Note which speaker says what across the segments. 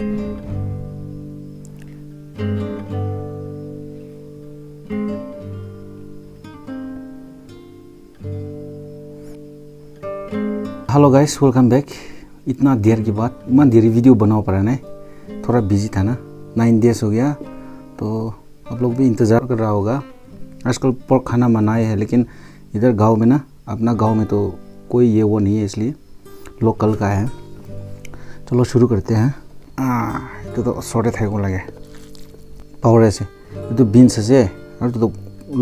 Speaker 1: Hello guys welcome back इतना देर के बाद, इतना देर वीडियो बनाओ पड़ा ना थोड़ा बिज़ी था ना। नाइन डेज़ हो गया। तो आप लोग भी इंतज़ार कर रहा होगा। आजकल पर खाना मनाए है, लेकिन इधर गाँव में ना, अपना गाँव में तो कोई ये वो नहीं है, इसलिए लोकल का है। चलो शुरू करते हैं। ওচৰতে থাকিব লাগে পাহৰি আছে এইটো বিনছ আছে আৰু এইটো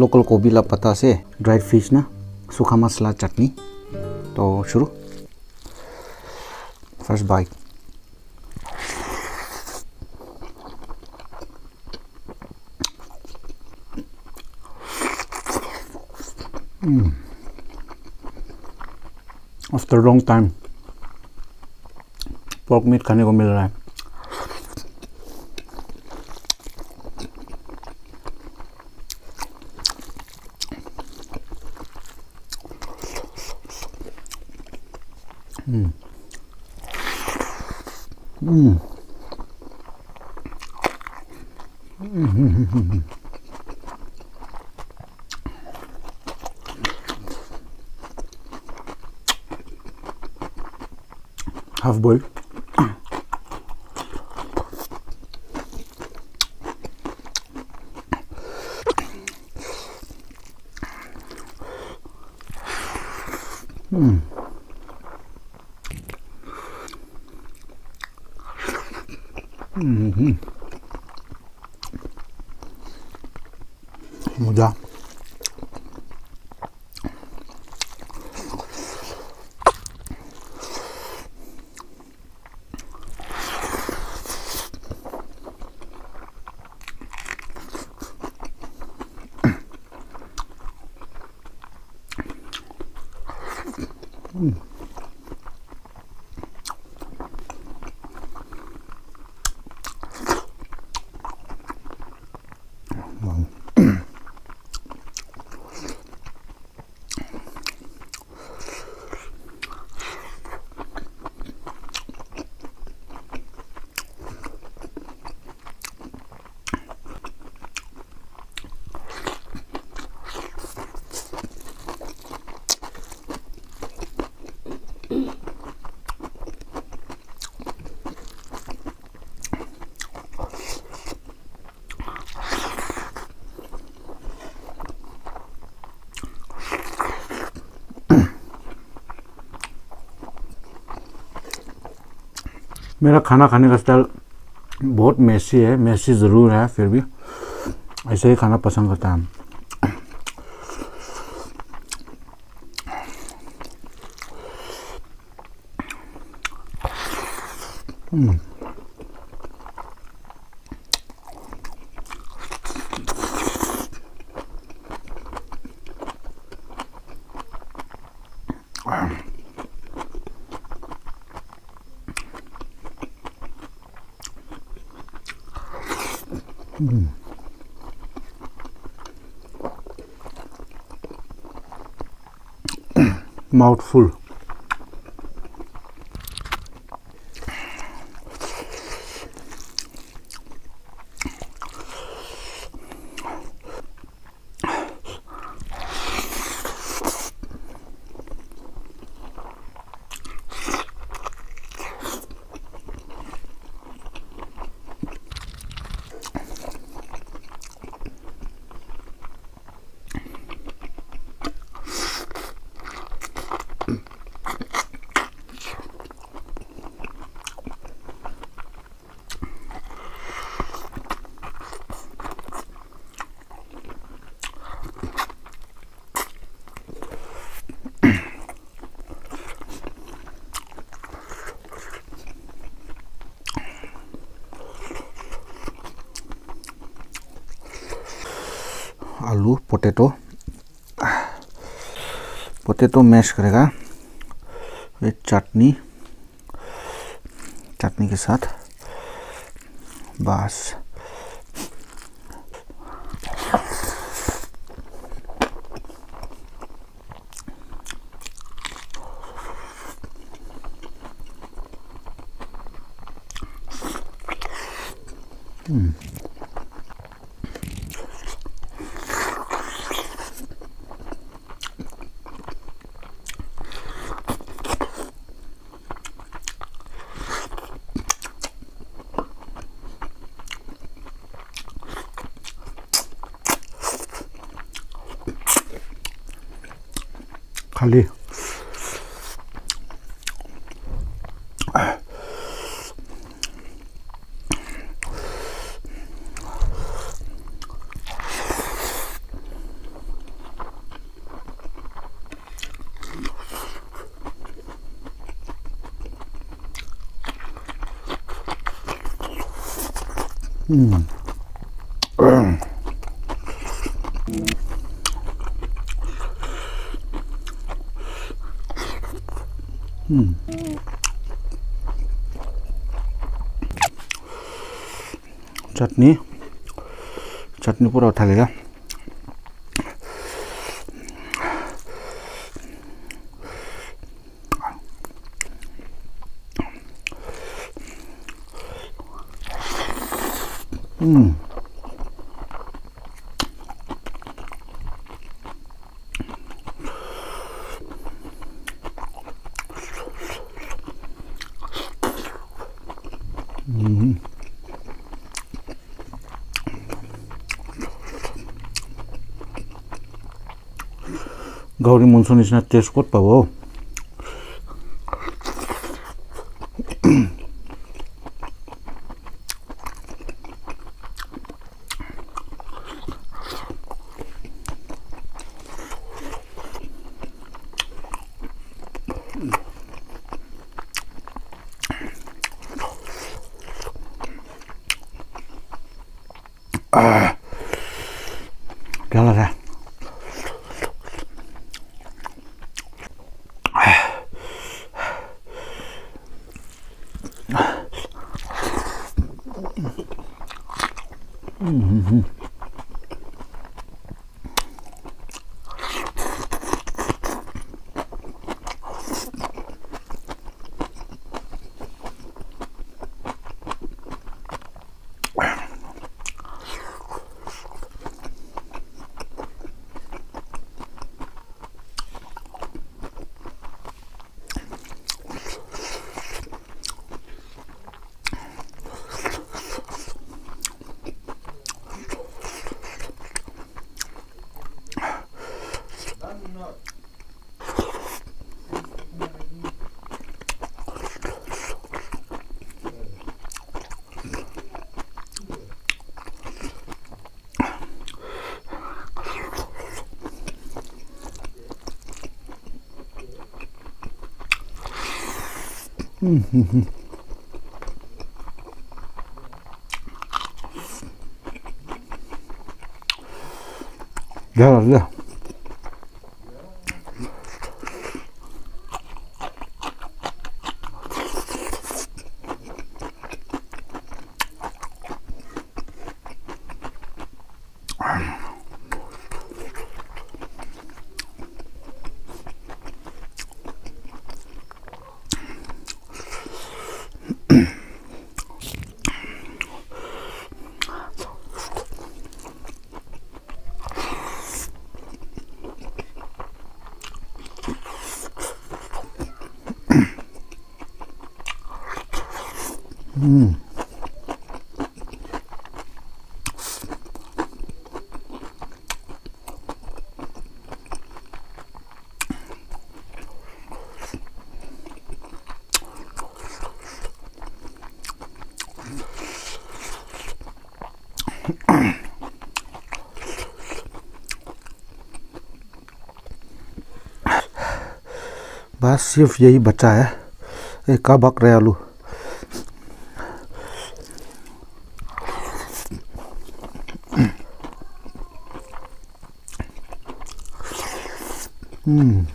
Speaker 1: লোকেল কবিলা পাতা আছে ড্ৰাইড ফিছ না শুখা মছলা চাটনি তো শুরু First bite. Mm. After a long time, pork meat खाने को मिल रहा है Half boiled. 음. 뭐자. 음. मेरा खाना खाने का स्टाइल बहुत मैसी है मैसी ज़रूर है, फिर भी ऐसे ही खाना पसंद करता है Mm. Mouthful. आलू पोटैटो पोटैटो मैश करेगा। ये चटनी। चटनी के साथ। बस। 관리. 음. 음. চাটনি চাটনি পুরা উঠা গেলা হুম Gauri Monsunisna taste kot wow. ah. Udah lah, Mm -hmm. Yararlı. बस सिर्फ़ यही बचा है। एक कब बक रहे आलू? हम्म।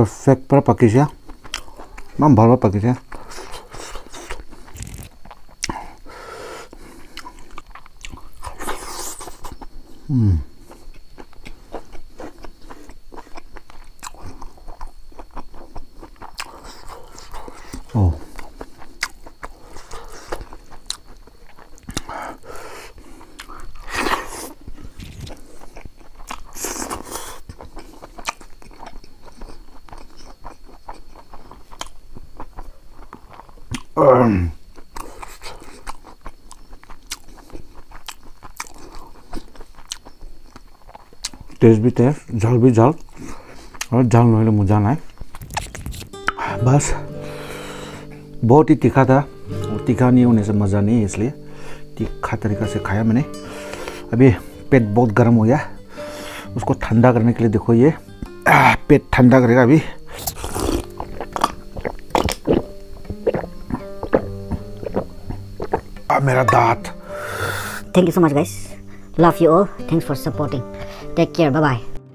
Speaker 1: परफेक्ट पर पकी से मैं भर पकी से Um. टेस्ट भी टेस्ट झाल भी झाल और झाल नहले मुझा ना बस बहुत ही तीखा था और तीखा नहीं होने से मज़ा नहीं है इसलिए तीखा तरीका से खाया मैंने अभी पेट बहुत गर्म हो गया उसको ठंडा करने के लिए देखो ये पेट ठंडा करेगा अभी काटा मेरा दांत।
Speaker 2: Thank you so much guys love you all thanks for supporting take care bye bye